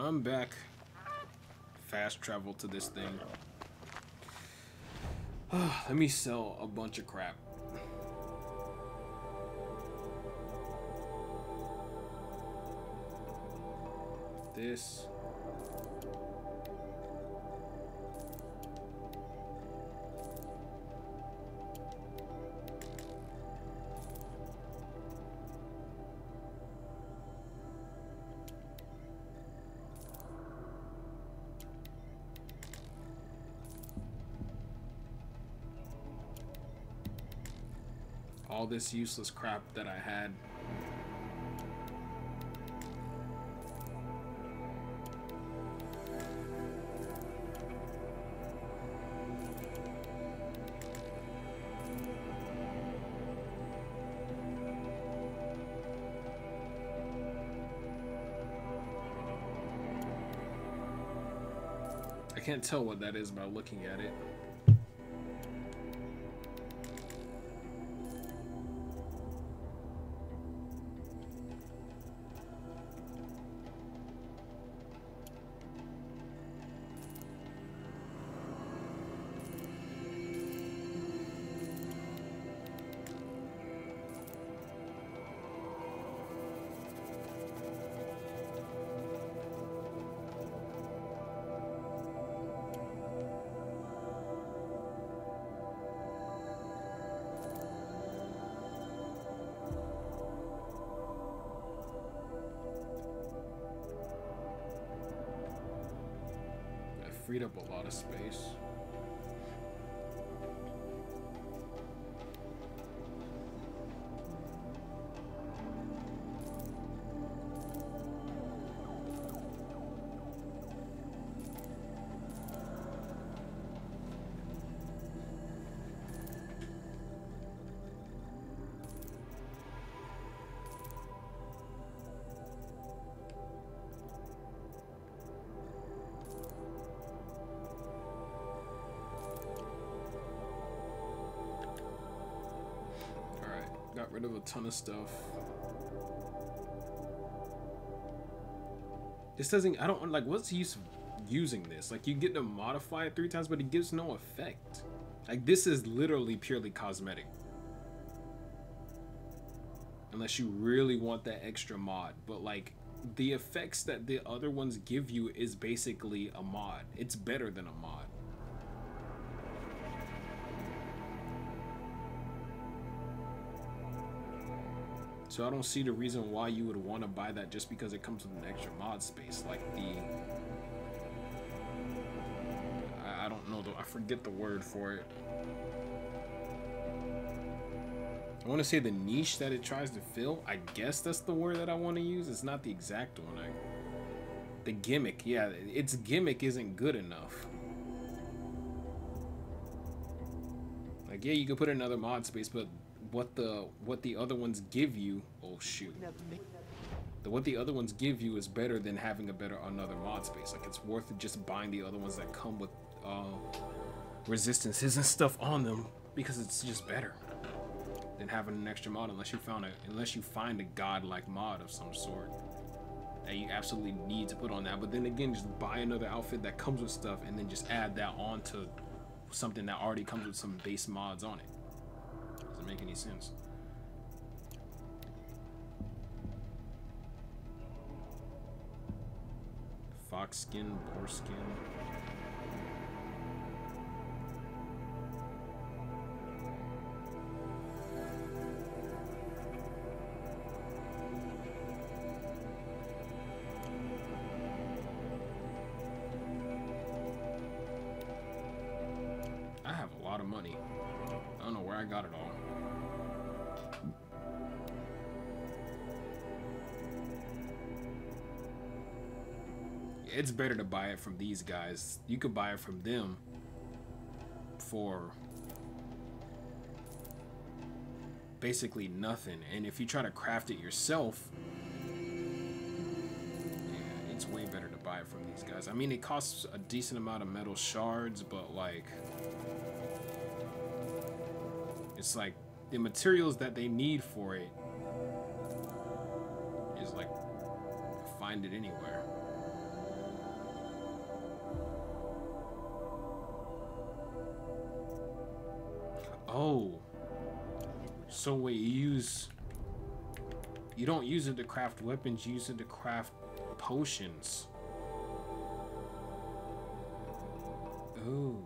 I'm back. Fast travel to this thing. Let me sell a bunch of crap. This. This useless crap that I had. I can't tell what that is by looking at it. Got rid of a ton of stuff. This doesn't, I don't, like, what's the use of using this? Like, you get to modify it three times, but it gives no effect. Like, this is literally purely cosmetic. Unless you really want that extra mod. But, like, the effects that the other ones give you is basically a mod. It's better than a mod. So I don't see the reason why you would want to buy that just because it comes with an extra mod space. Like the... I, don't know, though. I forget the word for it. I want to say the niche that it tries to fill. I guess that's the word that I want to use. It's not the exact one. I, the gimmick. Yeah, its gimmick isn't good enough. Like, yeah, you could put another mod space, but what the what the other ones give you. Oh shoot. The, what the other ones give you is better than having a better another mod space. Like it's worth just buying the other ones that come with uh, resistances and stuff on them because it's just better than having an extra mod unless you found a unless you find a godlike mod of some sort that you absolutely need to put on that. But then again, just buy another outfit that comes with stuff and then just add that on to something that already comes with some base mods on it make any sense. Fox skin, boar skin. Better to buy it from these guys. You could buy it from them for basically nothing. And if you try to craft it yourself, yeah, it's way better to buy it from these guys. I mean, it costs a decent amount of metal shards, but like, it's like the materials that they need for it is like, find it anywhere. Oh. So you use... You don't use it to craft weapons, you use it to craft potions. Oh.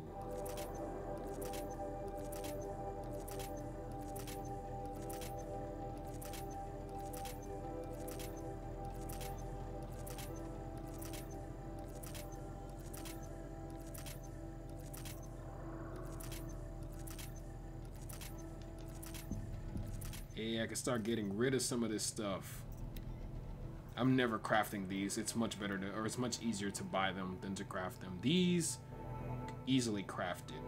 Can start getting rid of some of this stuff. I'm never crafting these. It's much better to, or it's much easier to buy them than to craft them. These, easily crafted.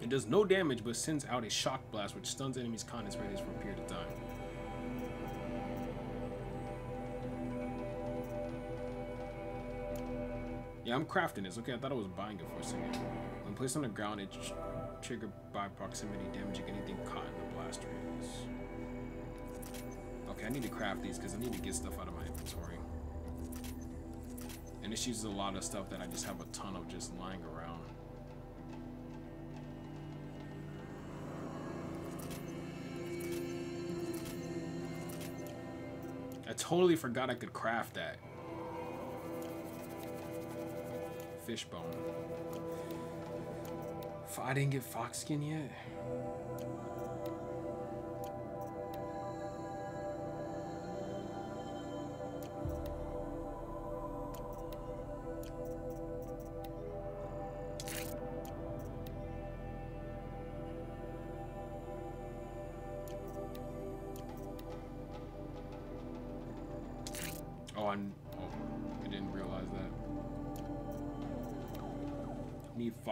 It does no damage, but sends out a shock blast, which stuns enemies concentrated for a period of time. Yeah, I'm crafting this. Okay, I thought I was buying it for a second. When placed on the ground, it's triggered by proximity, damaging anything caught in the blast radius. Okay, I need to craft these because I need to get stuff out of my inventory. And this uses a lot of stuff that I just have a ton of just lying around. I totally forgot I could craft that. Fishbone. I didn't get fox skin yet.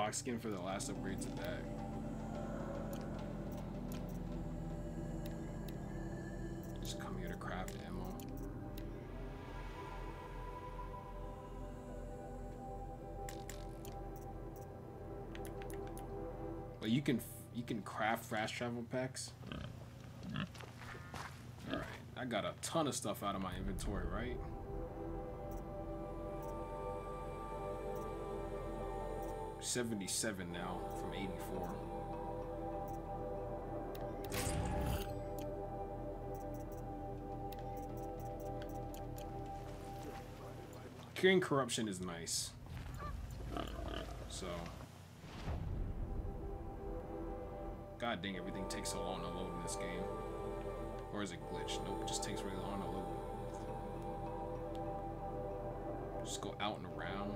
Skin for the last upgrade to that. Just come here to craft ammo. But you can you can craft fast travel packs. Mm-hmm. Alright, I got a ton of stuff out of my inventory, right? 77 now from 84. Curing corruption is nice. So. God dang, everything takes so long to load in this game. Or is it glitched? Nope, it just takes really long to load. Just go out and around.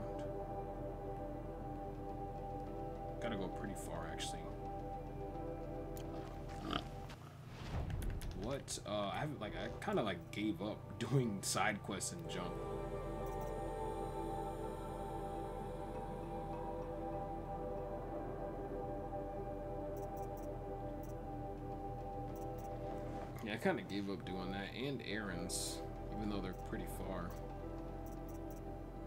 Gotta go pretty far, actually. What? Uh, I haven't, like, I kind of, like, gave up doing side quests and junk. Yeah, I kind of gave up doing that, and errands, even though they're pretty far.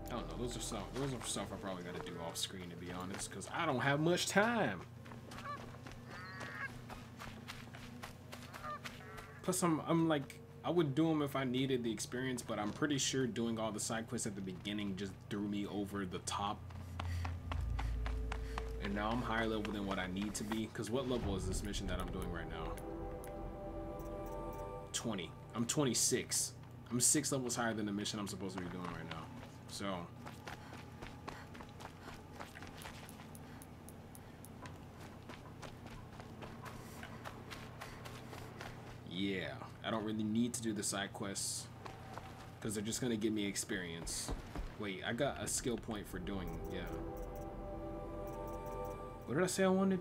I don't know. Those are some. Those are stuff I probably got to do off screen to be honest, because I don't have much time. Plus, I'm I'm like I would do them if I needed the experience, but I'm pretty sure doing all the side quests at the beginning just threw me over the top. And now I'm higher level than what I need to be. Because what level is this mission that I'm doing right now? 20. I'm 26. I'm six levels higher than the mission I'm supposed to be doing right now. So. Yeah, I don't really need to do the side quests because they're just going to give me experience. Wait, I got a skill point for doing, yeah. What did I say I wanted?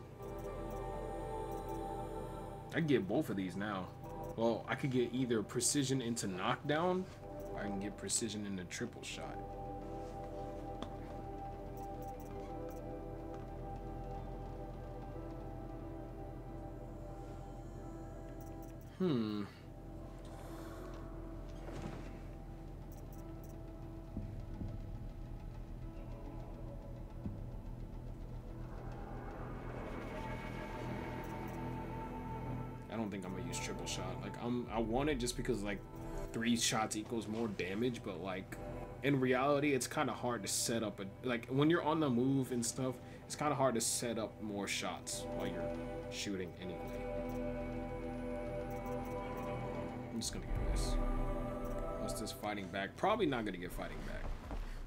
I can get both of these now. Well, I could get either precision into knockdown, or I can get precision into triple shot. Hmm. I don't think I'm gonna use triple shot. Like I'm, I want it just because like three shots equals more damage, but like in reality, it's kind of hard to set up a like when you're on the move and stuff. it's kind of hard to set up more shots while you're shooting anyway. I'm just gonna get this. What's this fighting back? Probably not gonna get fighting back.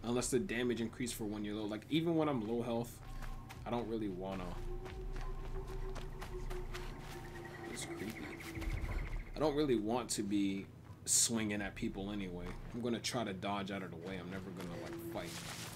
Unless the damage increase for when you're low. Like, even when I'm low health, I don't really wanna... It's creepy. I don't really want to be swinging at people anyway. I'm gonna try to dodge out of the way. I'm never gonna, like, fight.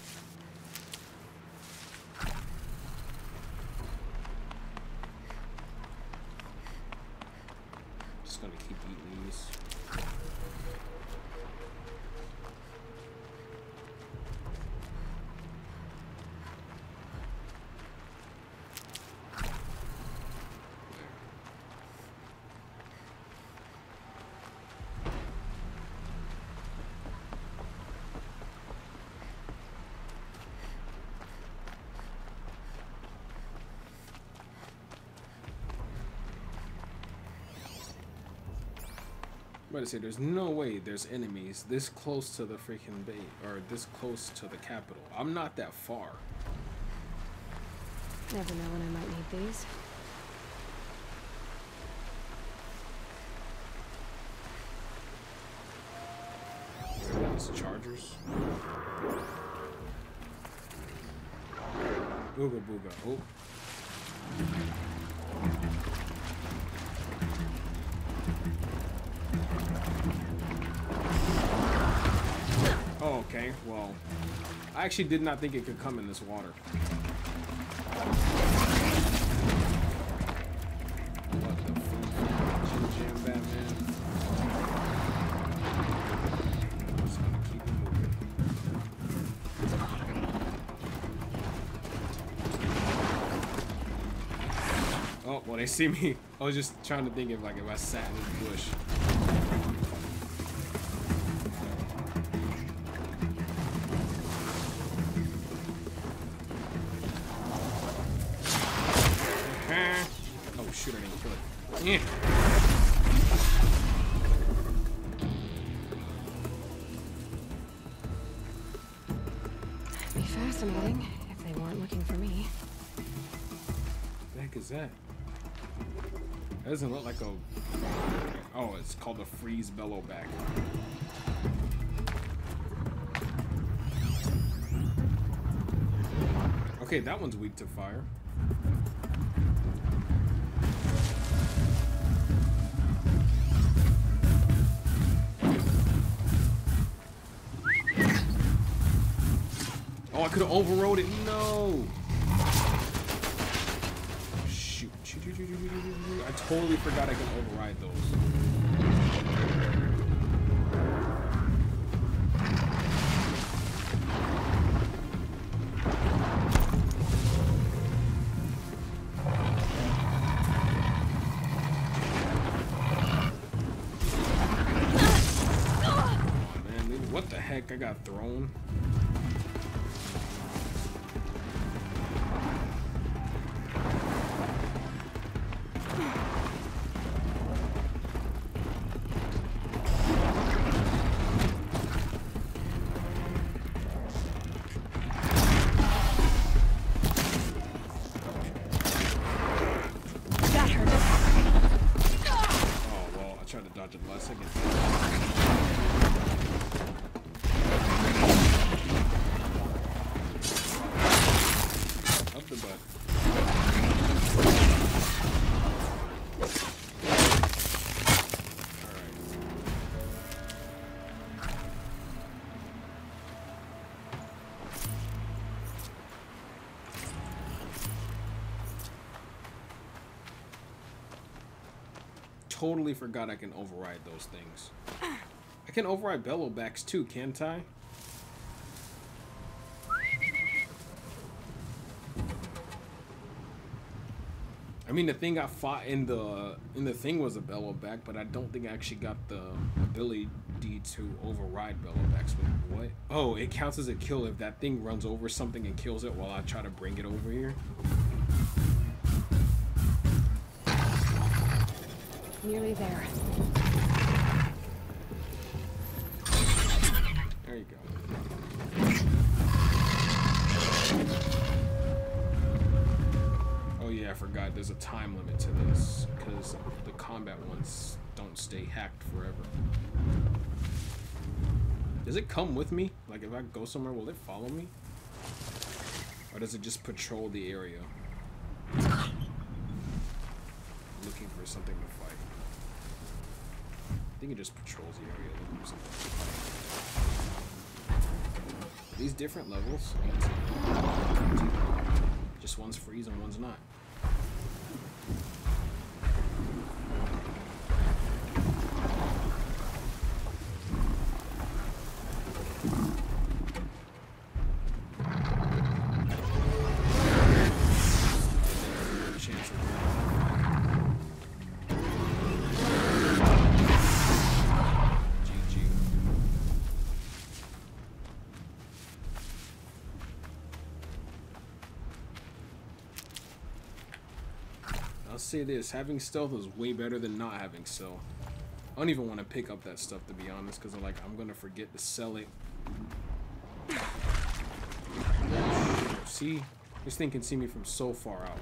About to say, there's no way there's enemies this close to the freaking bay or this close to the capital. I'm not that far. Never know when I might need these. These chargers. Booga booga. Oh. Okay. Well, I actually did not think it could come in this water. What the fuck? Batman. Oh, well, they see me. I was just trying to think of like if I sat in this bush. Doesn't look like a... Oh, it's called a freeze bellow bellowback. Okay, that one's weak to fire. Oh, I could have overrode it. No. I totally forgot I can override those. Totally forgot I can override those things. I can override bellowbacks too, can't I? I mean, the thing I fought in the in the thing was a bellowback, but I don't think I actually got the ability to override bellowbacks. Wait, what? Oh, it counts as a kill if that thing runs over something and kills it while I try to bring it over here. Nearly there. There you go. Oh yeah, I forgot there's a time limit to this because the combat ones don't stay hacked forever. Does it come with me? Like if I go somewhere, will it follow me? Or does it just patrol the area? Looking for something to fight. I think it just patrols the area. These different levels? Just one's freeze and one's not. Say this, having stealth is way better than not having stealth. I don't even want to pick up that stuff to be honest, because I'm like, I'm gonna forget to sell it. See? This thing can see me from so far out.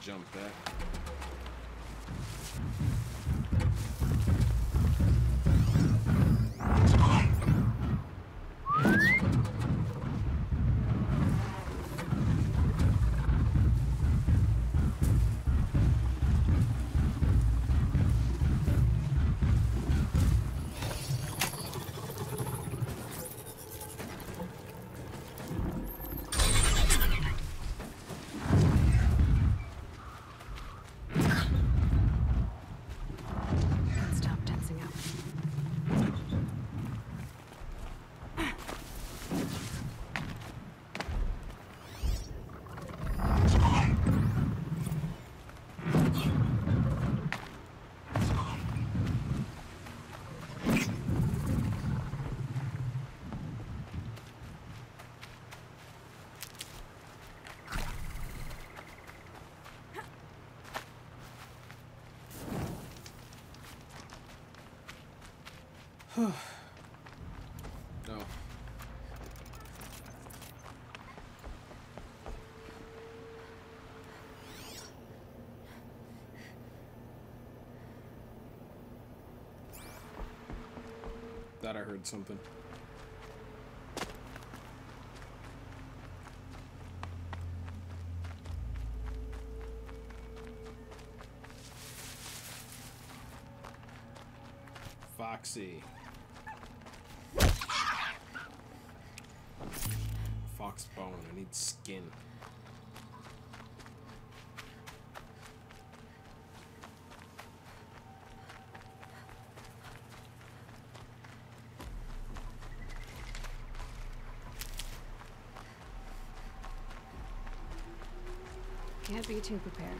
Jump that. oh. That I heard something. Foxy. Fox bone. I need skin. Can't be too prepared.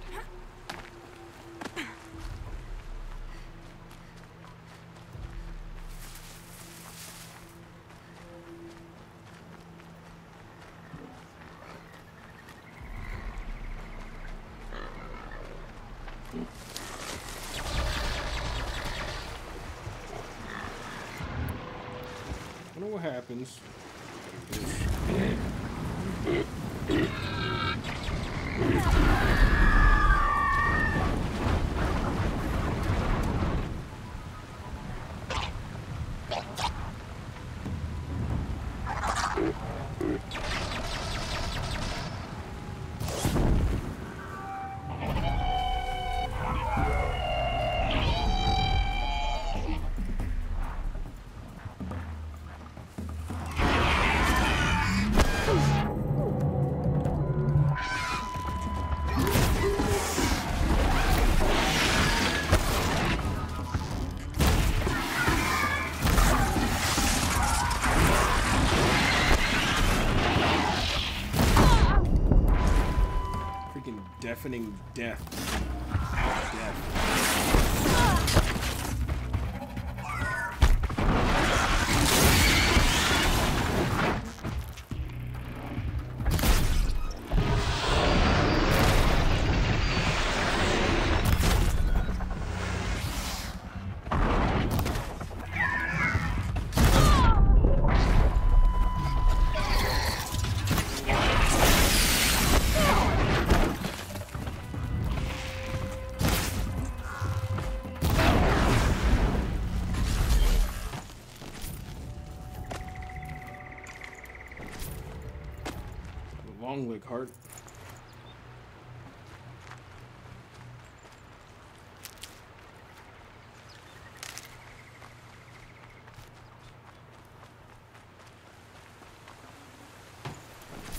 Long leg heart.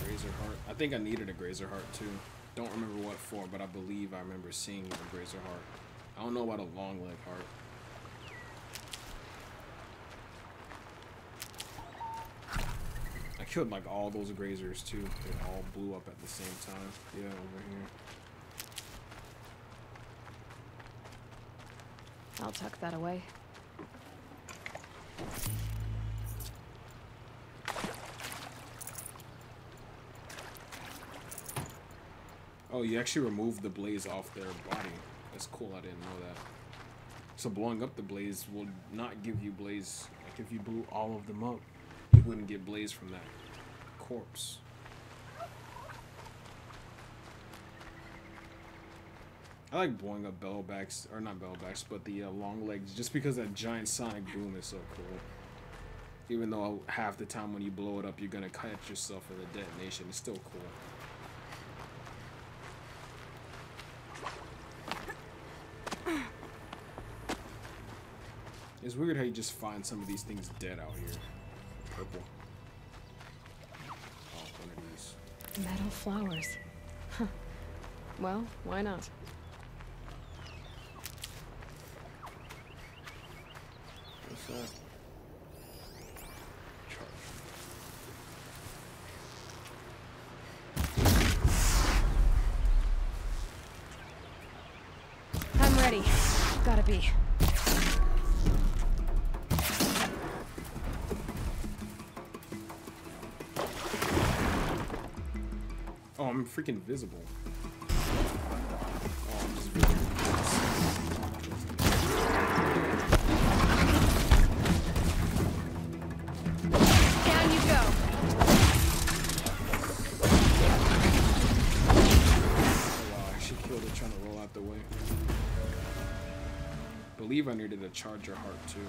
Grazer heart. I think I needed a grazer heart too. Don't remember what for, but I believe I remember seeing a grazer heart. I don't know about a long leg heart. Killed like all those grazers too. They all blew up at the same time. Yeah, over here. I'll tuck that away. Oh, you actually removed the blaze off their body. That's cool, I didn't know that. So blowing up the blaze will not give you blaze. Like if you blew all of them up, you wouldn't get blaze from that corpse. I like blowing up bellowbacks, or not bellowbacks, but the uh, long legs, just because that giant sonic boom is so cool. Even though half the time when you blow it up, you're gonna catch yourself in the detonation, it's still cool. It's weird how you just find some of these things dead out here. Purple. Oh, one of these. Metal flowers. Huh. Well, why not? What's that? Charge. I'm ready. Gotta be. Out the way. Believe I needed a charger heart too.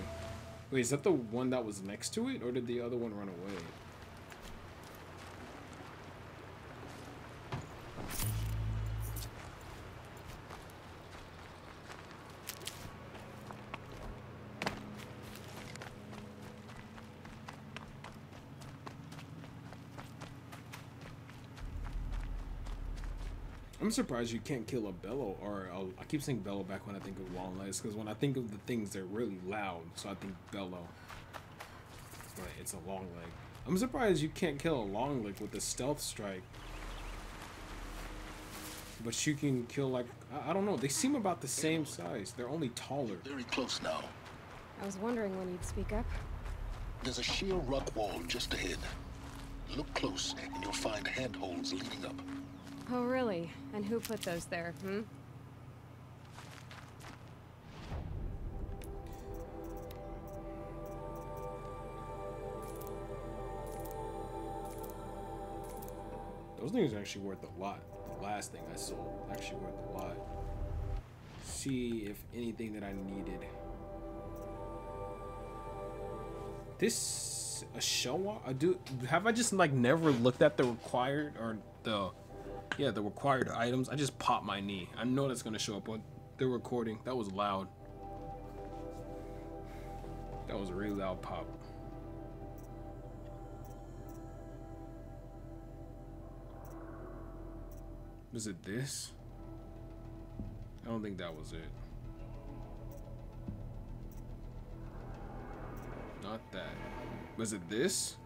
Wait, is that the one that was next to it, or did the other one run away? I'm surprised you can't kill a bellow, or i I keep saying bellow back when I think of long legs, because when I think of the things, they're really loud, so I think bellow. But it's a long leg. I'm surprised you can't kill a long leg with a stealth strike. But you can kill like I, I don't know. They seem about the same size. They're only taller. Very close now. I was wondering when you'd speak up. There's a sheer rock wall just ahead. Look close, and you'll find handholds leading up. Oh, really? And who put those there, hmm? Those things are actually worth a lot. The last thing I sold actually worth a lot. See if anything that I needed. This a show I do have I just like never looked at the required or the yeah the required items. I just popped my knee. I know that's gonna show up on the recording. That was loud. That was a really loud pop. Was it this? I don't think that was it. Not that. Was it this?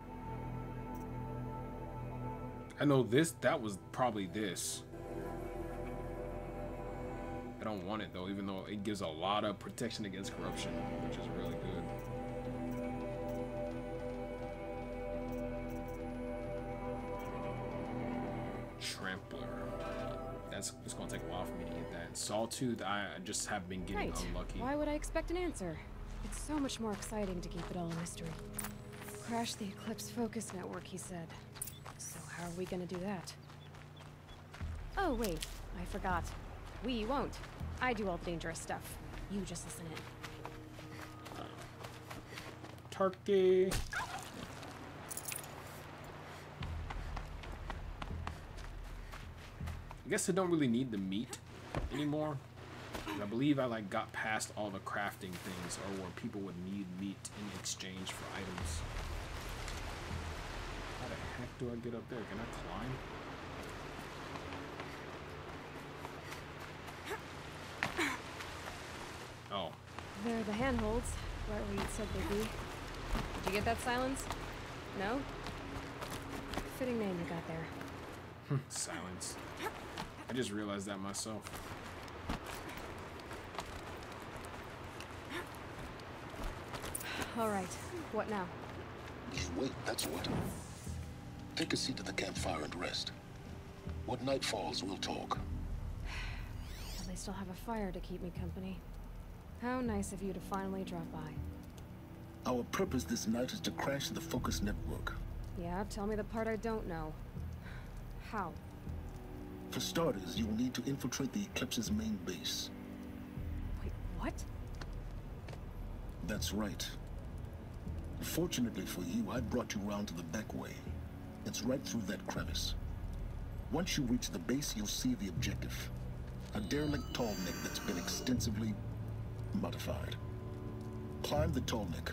I know this, that was probably this. I don't want it though, even though it gives a lot of protection against corruption, which is really good. Trampler. That's it's gonna take a while for me to get that. Sawtooth, I I just have been getting Right. unlucky. Why would I expect an answer? It's so much more exciting to keep it all a mystery. Crash the Eclipse Focus Network, he said. How are we gonna do that? Oh, wait. I forgot. We won't. I do all the dangerous stuff. You just listen in. Turkey. I guess I don't really need the meat anymore. I believe I like got past all the crafting things or where people would need meat in exchange for items. How the heck do I get up there? Can I climb? Oh. There are the handholds, right where you said they'd be. Did you get that Sylens? No? Fitting name you got there. Hmm, silence. I just realized that myself. All right. What now? You wait, that's what. Take a seat at the campfire and rest. When night falls, we'll talk. At least I'll have a fire to keep me company. How nice of you to finally drop by. Our purpose this night is to crash the Focus network. Yeah, tell me the part I don't know. How? For starters, you'll need to infiltrate the Eclipse's main base. Wait, what? That's right. Fortunately for you, I brought you round to the back way. It's right through that crevice. Once you reach the base, you'll see the objective. A derelict tall neck that's been extensively modified. Climb the tallneck.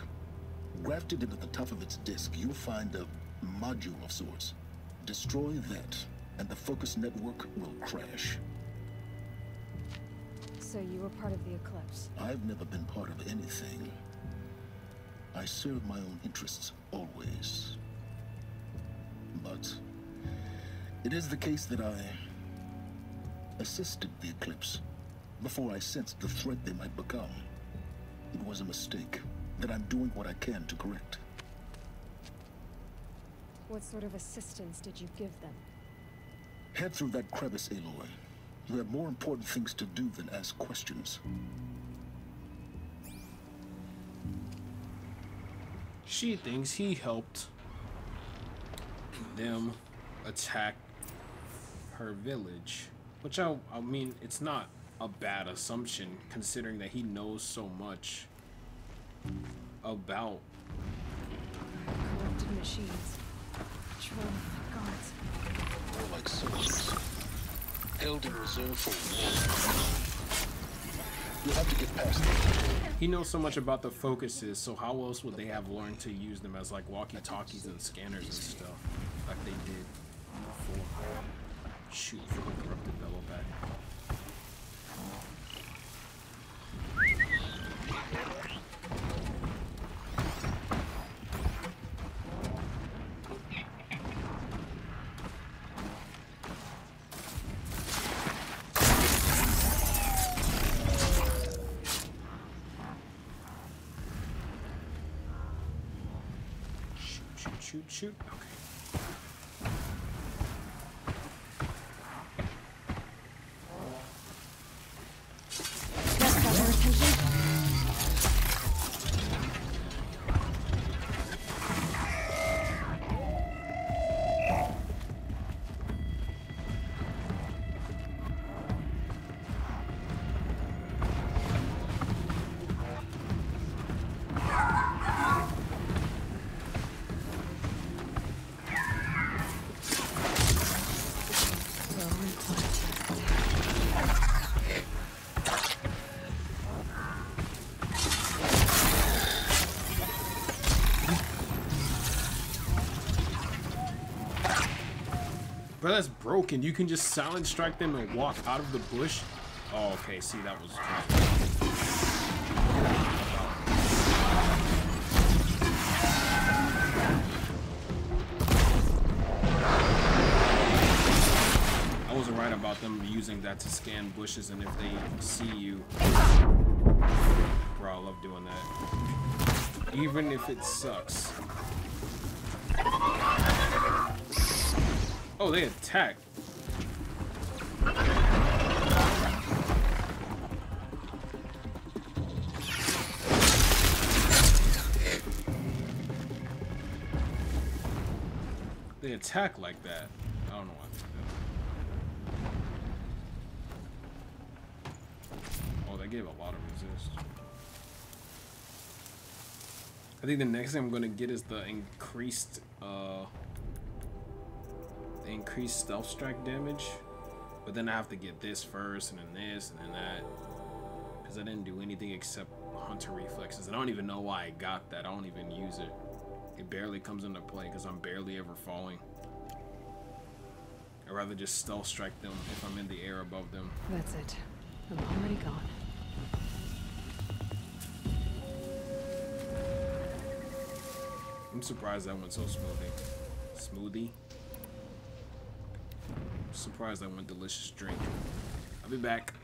Grafted into the top of its disk, you'll find a module of sorts. Destroy that, and the focus network will crash. So you were part of the Eclipse. I've never been part of anything. I serve my own interests, always. But it is the case that I assisted the Eclipse before I sensed the threat they might become. It was a mistake that I'm doing what I can to correct. What sort of assistance did you give them? Head through that crevice, Aloy. You have more important things to do than ask questions. She thinks he helped them attack her village. Which I, I mean, it's not a bad assumption considering that he knows so much about Corrupted machines. Control of gods. More like soldiers. Held in reserve for war. He knows so much about the focuses, so how else would they have learned to use them as like walkie-talkies and scanners and stuff like they did before? Shoot for the corrupted bellow back. Shoot, shoot, shoot, broken. You can just silent strike them and walk out of the bush. Oh, okay. See, that was. I wasn't right about them using that to scan bushes, and if they see you, bro, I love doing that. Even if it sucks. Oh, they attack. They attack like that. I don't know why. Oh, they gave a lot of resist. I think the next thing I'm gonna get is the increased uh the increased stealth strike damage But then I have to get this first, and then this, and then that. Because I didn't do anything except hunter reflexes. I don't even know why I got that. I don't even use it. It barely comes into play because I'm barely ever falling. I'd rather just stealth strike them if I'm in the air above them. That's it. I'm already gone. I'm surprised that went so smoothly. Smoothie? Surprised that went delicious drink. I'll be back.